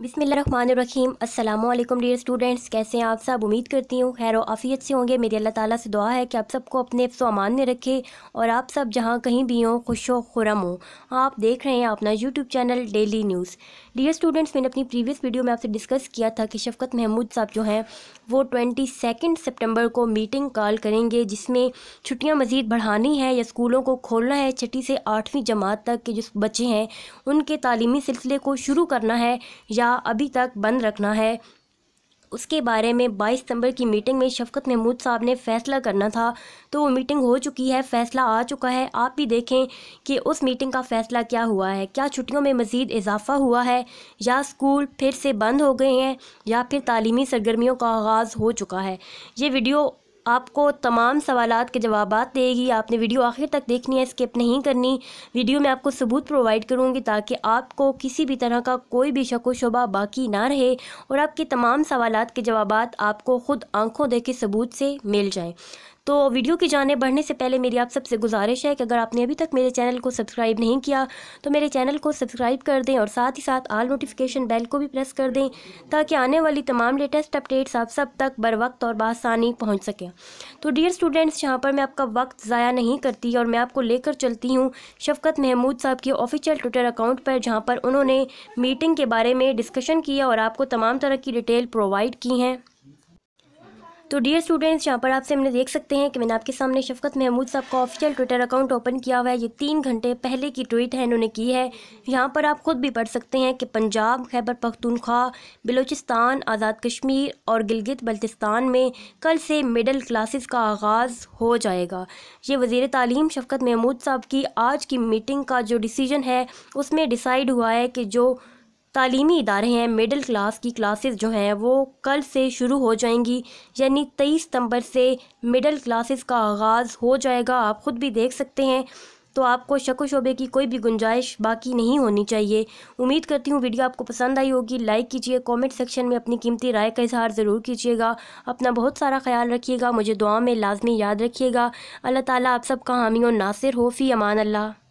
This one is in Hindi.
बिसमीम अल्लाम डियर स्टूडेंट्स। कैसे हैं आप सब? उम्मीद करती हूँ खैर आफ़ियत से होंगे। मेरी अल्लाह ताला से दुआ है कि आप सबको अपने अमान में रखे और आप सब जहाँ कहीं भी हों, खुश हो, खुरम हो। आप देख रहे हैं अपना YouTube channel daily news dear students, मैंने अपनी प्रीवियस वीडियो में आपसे डिस्कस किया था कि शफकत महमूद साहब जो हैं वो ट्वेंटी सेकेंड सेप्टेम्बर को मीटिंग कॉल करेंगे, जिसमें छुट्टियाँ मज़ीद बढ़ानी है या स्कूलों को खोलना है, छठी से आठवीं जमात तक के जो बच्चे हैं, उनके तालीमी सिलसिले को शुरू करना है या अभी तक बंद रखना है। उसके बारे में 22 सितंबर की मीटिंग में शफकत महमूद साहब ने फ़ैसला करना था। तो वो मीटिंग हो चुकी है, फ़ैसला आ चुका है। आप भी देखें कि उस मीटिंग का फ़ैसला क्या हुआ है। क्या छुट्टियों में मज़ीद इजाफ़ा हुआ है? या स्कूल फिर से बंद हो गए हैं? या फिर तालीमी सरगर्मियों का आगाज़ हो चुका है? ये वीडियो आपको तमाम सवाल के जवाब देगी। आपने वीडियो आखिर तक देखनी है, स्किप नहीं करनी। वीडियो में आपको सबूत प्रोवाइड करूँगी ताकि आपको किसी भी तरह का कोई भी शक शुबा बाकी ना रहे और आपके तमाम सवाल के जवाब आपको ख़ुद आँखों देखे सबूत से मिल जाएँ। तो वीडियो की जाने बढ़ने से पहले मेरी आप सबसे गुजारिश है कि अगर आपने अभी तक मेरे चैनल को सब्सक्राइब नहीं किया तो मेरे चैनल को सब्सक्राइब कर दें और साथ ही साथ आल नोटिफिकेशन बेल को भी प्रेस कर दें ताकि आने वाली तमाम लेटेस्ट अपडेट्स आप सब तक बर वक्त और बासानी पहुँच सकें। तो डियर स्टूडेंट्स यहाँ पर मैं आपका वक्त ज़ाया नहीं करती और मैं आपको लेकर चलती हूँ शफकत महमूद साहब के ऑफिशियल ट्विटर अकाउंट पर, जहाँ पर उन्होंने मीटिंग के बारे में डिस्कशन किया और आपको तमाम तरह की डिटेल प्रोवाइड की हैं। तो डियर स्टूडेंट्स यहाँ पर आपसे हमने देख सकते हैं कि मैंने आपके सामने शफकत महमूद साहब का ऑफिशियल ट्विटर अकाउंट ओपन किया हुआ है। ये तीन घंटे पहले की ट्वीट है इन्होंने की है। यहाँ पर आप खुद भी पढ़ सकते हैं कि पंजाब, खैबर पख्तूनख्वा, बलूचिस्तान, आज़ाद कश्मीर और गिलगित बल्तिस्तान में कल से मिडल क्लासेस का आगाज़ हो जाएगा। ये वज़ी तालीम शफकत महमूद साहब की आज की मीटिंग का जो डिसीज़न है, उसमें डिसाइड हुआ है कि जो तालीमी इदारे हैं मिडिल क्लास की क्लासेस जो हैं, वो कल से शुरू हो जाएँगी। यानी तेईस सितंबर से मिडिल क्लासेस का आगाज़ हो जाएगा। आप ख़ुद भी देख सकते हैं। तो आपको शक शोबे की कोई भी गुंजाइश बाकी नहीं होनी चाहिए। उम्मीद करती हूँ वीडियो आपको पसंद आई होगी। लाइक कीजिए कमेंट सेक्शन में अपनी कीमती राय का इजहार ज़रूर कीजिएगा। अपना बहुत सारा ख्याल रखिएगा। मुझे दुआ में लाजमी याद रखिएगा। अल्लाह ताला आप सबका हामी और नासिर हो। फ़ी अमान अल्लाह।